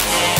Yeah.